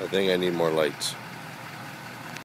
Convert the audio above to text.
I think I need more lights.